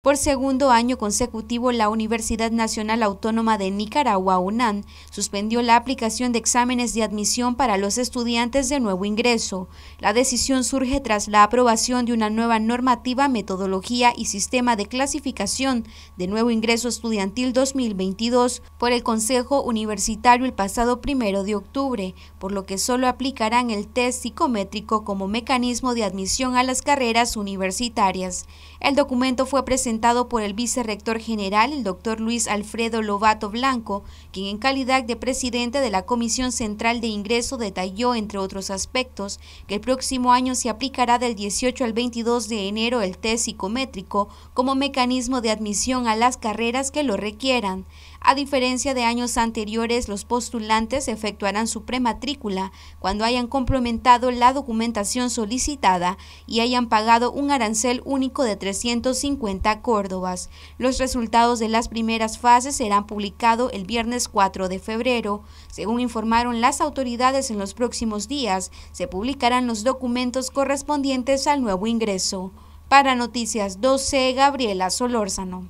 Por segundo año consecutivo, la Universidad Nacional Autónoma de Nicaragua, UNAM, suspendió la aplicación de exámenes de admisión para los estudiantes de nuevo ingreso. La decisión surge tras la aprobación de una nueva normativa, metodología y sistema de clasificación de nuevo ingreso estudiantil 2022 por el Consejo Universitario el pasado primero de octubre, por lo que solo aplicarán el test psicométrico como mecanismo de admisión a las carreras universitarias. El documento fue presentado presentado por el vicerrector general, el doctor Luis Alfredo Lobato Blanco, quien en calidad de presidente de la Comisión Central de Ingreso detalló, entre otros aspectos, que el próximo año se aplicará del 18 al 22 de enero el test psicométrico como mecanismo de admisión a las carreras que lo requieran. A diferencia de años anteriores, los postulantes efectuarán su prematrícula cuando hayan complementado la documentación solicitada y hayan pagado un arancel único de 350 córdobas. Los resultados de las primeras fases serán publicados el viernes 4 de febrero. Según informaron las autoridades, en los próximos días se publicarán los documentos correspondientes al nuevo ingreso. Para Noticias 12, Gabriela Solórzano.